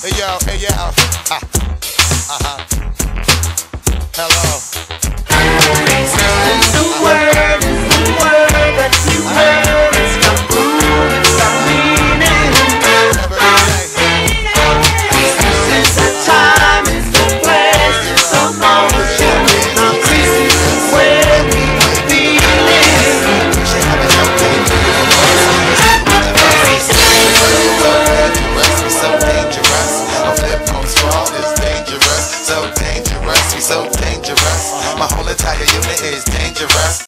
Hey yo, hey yo. Ah. Uh-huh. Hello. so dangerous. My whole entire unit is dangerous.